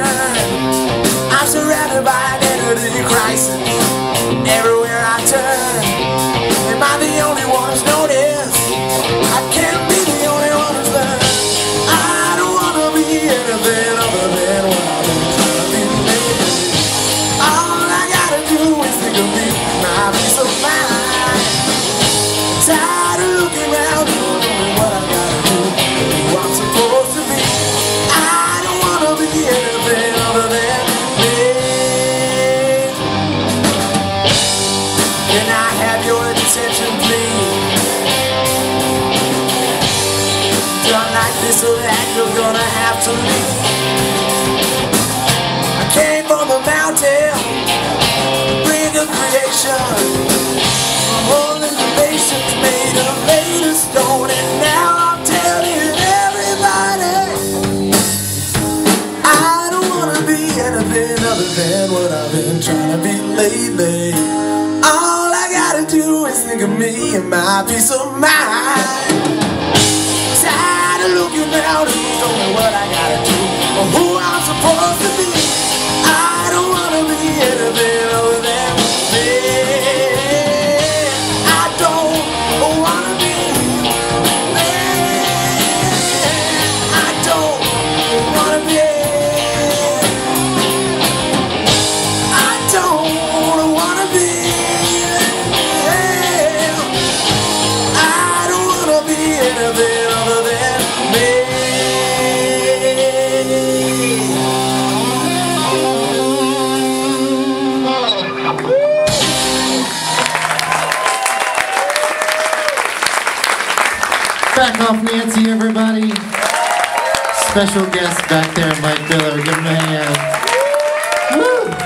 I'm surrounded by identity crisis Everywhere I turn Am I the only one who's noticed? I can't you're gonna have to leave. I came from the mountain Bring a creation. Holding the nations made of made of stone And now I'm telling everybody I don't wanna be anything other than what I've been trying to be lately. All I gotta do is think of me and my peace of mind Out. And don't know what I gotta do Or who I'm supposed to be. I don't wanna be anything other than me I don't wanna be me I don't wanna be I don't wanna be anything Back off Nancy, everybody. Special guest back there, Mike Biller. Give him a hand. Woo!